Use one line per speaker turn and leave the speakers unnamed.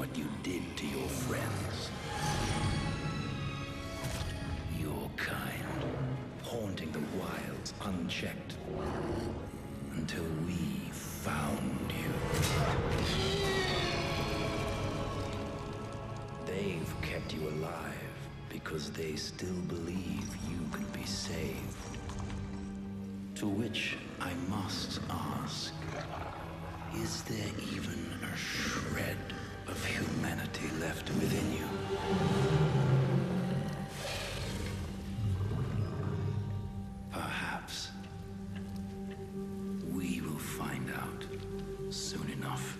what you did to your friends. Your kind, haunting the wilds unchecked until we found you. They've kept you alive because they still believe you could be saved. To which I must ask, is there even left within you? Perhaps we will find out soon enough.